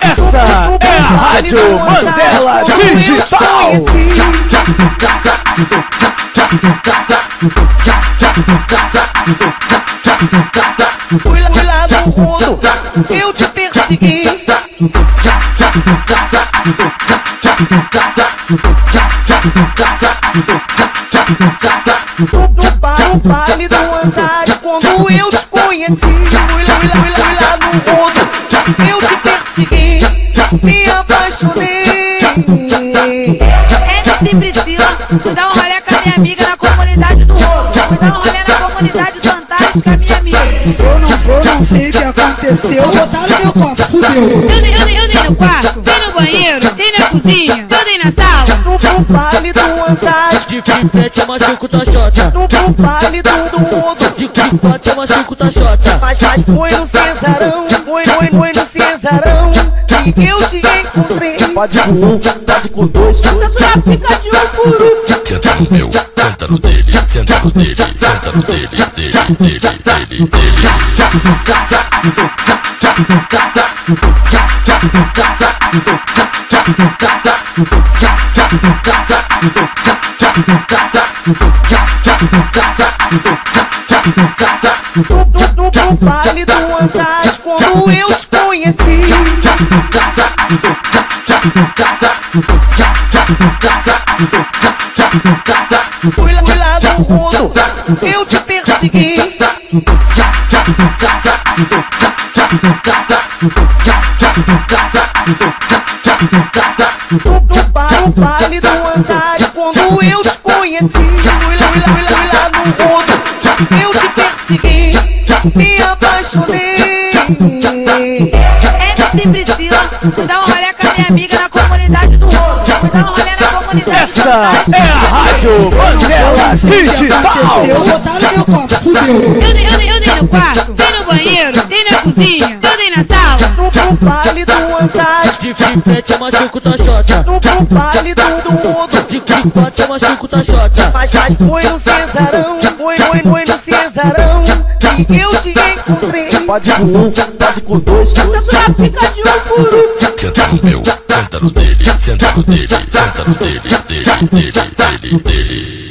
Essa é a Rádio Mandela Digital. Fui lá, no rodo, eu te persegui. Bar, no baile do Antares, quando eu te conheci. Eu te persegui. Me apaixonei. MC Priscila, fui dar um rolê com a minha amiga na comunidade do rolo. Fui dar um rolê na comunidade do Antares com a minha amiga. Eu não sei o que aconteceu. Botaram meu copo, fudeu. Eu dei, eu dei, eu dei no quarto, dei no banheiro, dei na cozinha, eu dei na sala. No, no baile do Antares, De frente eu machuco tua xota. no, no baile do, do rodo. De eu machuco tua xota. Mas, mas foi no Cesarão, foi, foi, foi no Cesarão eu te encontrei. Pode com um, pode com dois. Essa tua fica de um por um. Senta no meu, senta no dele, senta no dele, senta no dele, dele, dele, dele, dele. No, no, no baile do Antares, quando eu te conheci. Fui lá, fui lá no rodo, eu te persegui. No, no no baile do Antares, quando eu te conheci. Fui lá, fui lá, fui lá, lá no rodo, eu te persegui. Me apaixonei. MC Priscila, fui dar um rolê com a minha amiga na comunidade do rolo. Fui dar um rolê na comunidade do Essa é a Rádio Mandela Digital. Eu botaram meu copo, fudeu. Eu dei, eu dei, eu dei no quarto, dei no banheiro, dei na cozinha, na sala. No, no baile do Antares, De frente eu machuco tua xota. no, no baile do, do rodo. De quatro eu machuco tua xota. Mas, mas foi no Cesarão, foi, foi, foi no Cesarão que eu te encontrei. Pode com um, pode com dois. Essa tua fica de um por um. Senta no meu, senta no dele, senta no dele, senta no dele, dele, dele, dele, dele.